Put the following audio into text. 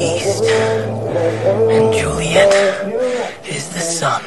east, and Juliet is the sun.